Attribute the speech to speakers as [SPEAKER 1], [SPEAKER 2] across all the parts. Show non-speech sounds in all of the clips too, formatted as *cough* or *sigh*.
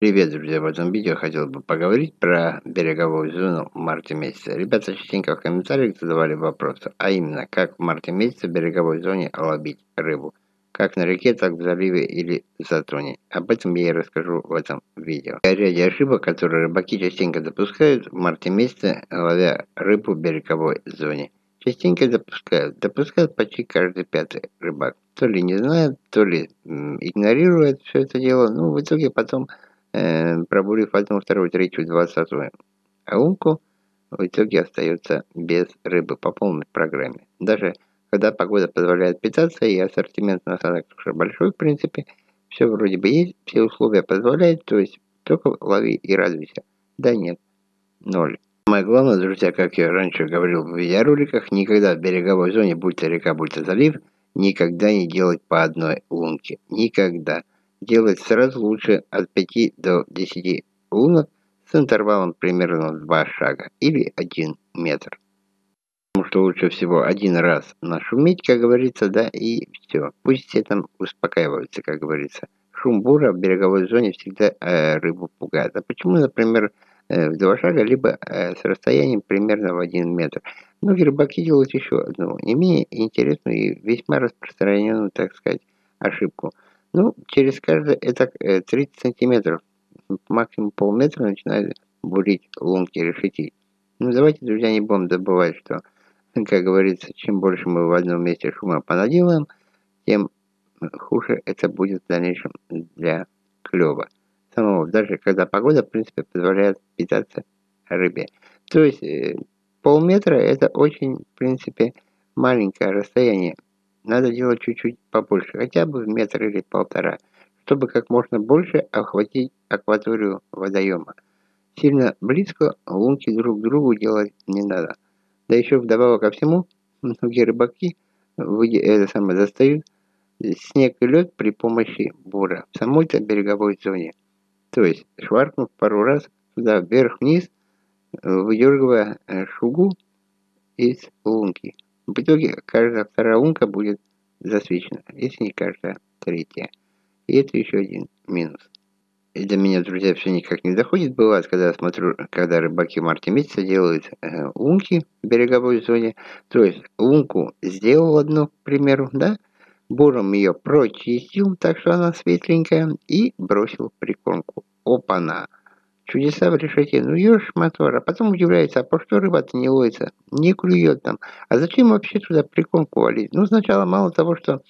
[SPEAKER 1] Привет, друзья! В этом видео хотел бы поговорить про береговую зону в марте месяце. Ребята частенько в комментариях задавали вопрос, а именно, как в марте месяце в береговой зоне ловить рыбу. Как на реке, так в заливе или затоне. Об этом я и расскажу в этом видео. О ряде ошибок, которые рыбаки частенько допускают в марте месяце, ловя рыбу в береговой зоне. Частенько допускают. Допускают почти каждый пятый рыбак. То ли не знает, то ли игнорирует все это дело. Ну, в итоге потом э, пробурив вторую, третью, двадцатую лунку, в итоге остается без рыбы по полной программе. Даже когда погода позволяет питаться и ассортимент насадок уже большой, в принципе, все вроде бы есть, все условия позволяют, то есть только лови и радуйся. Да нет, ноль. Самое главное, друзья, как я раньше говорил в видеороликах, никогда в береговой зоне, будь то река, будь то залив, никогда не делать по одной лунке. Никогда делать сразу лучше от 5 до 10 лунок с интервалом примерно 2 шага или 1 метр. Потому что лучше всего один раз нашуметь, как говорится, да, и все. Пусть все там успокаиваются, как говорится. Шум бура в береговой зоне всегда э, рыбу пугает. А почему, например, э, в два шага, либо э, с расстоянием примерно в один метр? Многие рыбаки делают еще одну, не менее интересную и весьма распространенную, так сказать, ошибку – ну, через каждое, это 30 э, сантиметров, максимум полметра начинает бурить лунки решетить. Ну, давайте, друзья, не будем забывать, что, как говорится, чем больше мы в одном месте шума понаделаем, тем хуже это будет в дальнейшем для клёва. Самого, даже когда погода, в принципе, позволяет питаться рыбе. То есть, э, полметра это очень, в принципе, маленькое расстояние надо делать чуть-чуть побольше, хотя бы в метр или полтора, чтобы как можно больше охватить акваторию водоема. Сильно близко лунки друг к другу делать не надо. Да еще вдобавок ко всему, *laughs* многие рыбаки это самое, достают снег и лед при помощи бура в самой-то береговой зоне. То есть, шваркнув пару раз туда вверх-вниз, выдергивая шугу из лунки. В итоге каждая вторая лунка будет засвечена, если не каждая третья. И это еще один минус. И до меня, друзья, все никак не доходит. Бывает, когда я смотрю, когда рыбаки в марте месяце делают э, лунки в береговой зоне. То есть лунку сделал одну, к примеру, да, буром ее прочистил, так что она светленькая, и бросил прикормку. Опа-на! Чудеса в решете, ну ешь мотор, а потом удивляется, а по что рыба-то не ловится, не клюет там. А зачем вообще туда прикормку валить? Ну, сначала мало того, что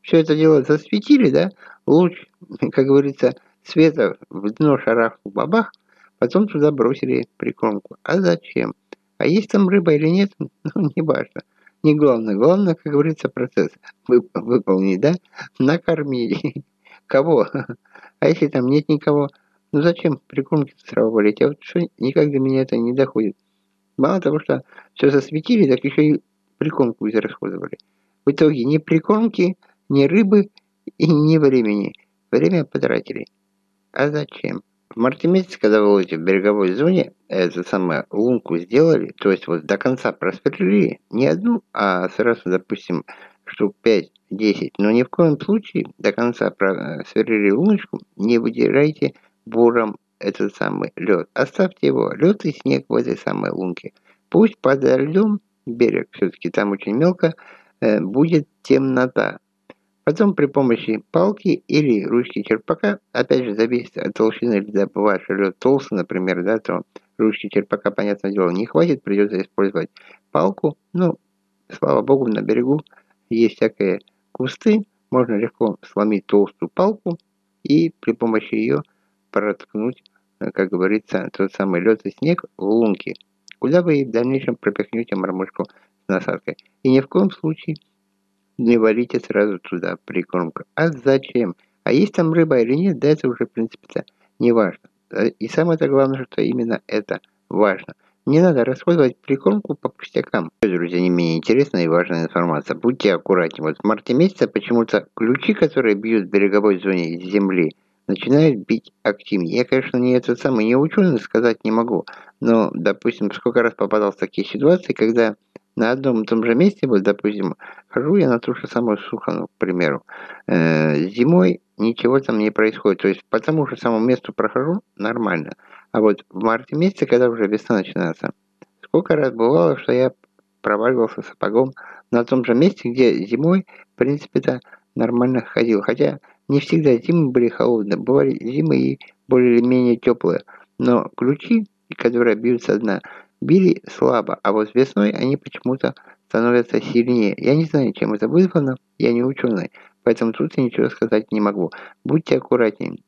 [SPEAKER 1] все это дело засветили, да, луч, *laughs* как говорится, света в дно шарах в бабах, потом туда бросили прикормку. А зачем? А есть там рыба или нет, *laughs* ну, не важно. Не главное. Главное, как говорится, процесс вып выполнить, да? Накормили. *laughs* Кого? А если там нет никого? Ну зачем прикормки сразу валить? А вот что никак до меня это не доходит. Мало того, что все засветили, так еще и прикормку израсходовали. В итоге ни прикормки, ни рыбы и ни времени. Время потратили. А зачем? В марте месяце, когда вы в береговой зоне, эту самую лунку сделали, то есть вот до конца просверлили не одну, а сразу, допустим, штук 5-10, но ни в коем случае до конца просверлили луночку, не выдирайте буром этот самый лед. Оставьте его, лед и снег в этой самой лунке. Пусть под льдом берег, все-таки там очень мелко, э, будет темнота. Потом при помощи палки или ручки черпака, опять же, зависит от толщины льда. Бывает, что лед толстый, например, да, то ручки черпака, понятное дело, не хватит, придется использовать палку. Ну, слава богу, на берегу есть всякие кусты, можно легко сломить толстую палку и при помощи ее проткнуть, э, как говорится, тот самый лед и снег в лунки, куда вы в дальнейшем пропихнете мормышку с насадкой. И ни в коем случае не валите сразу туда прикормку. А зачем? А есть там рыба или нет, да это уже, в принципе-то, не важно. И самое-то главное, что именно это важно. Не надо расходовать прикормку по пустякам. Друзья, не менее интересная и важная информация. Будьте аккуратнее. Вот в марте месяце почему-то ключи, которые бьют в береговой зоне земли, начинает бить активнее. Я, конечно, не этот самый, не ученый сказать не могу, но, допустим, сколько раз попадал в такие ситуации, когда на одном и том же месте, вот, допустим, хожу я на ту же самую Сухану, к примеру, э, зимой ничего там не происходит, то есть по тому же самому месту прохожу нормально, а вот в марте месяце, когда уже весна начинается, сколько раз бывало, что я проваливался сапогом на том же месте, где зимой, в принципе-то, нормально ходил, хотя не всегда зимы были холодные, бывали зимы и более-менее теплые, но ключи, которые бьют со дна, били слабо, а вот весной они почему-то становятся сильнее. Я не знаю, чем это вызвано, я не ученый, поэтому тут я ничего сказать не могу. Будьте аккуратнее,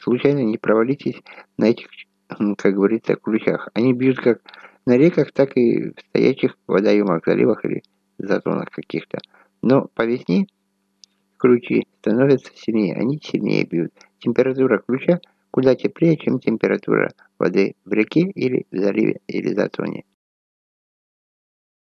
[SPEAKER 1] случайно не провалитесь на этих, как говорится, ключах. Они бьют как на реках, так и в стоячих водоемах, заливах или затонах каких-то. Но по весне ключи становятся сильнее, они сильнее бьют. Температура ключа куда теплее, чем температура воды в реке или в заливе или затоне.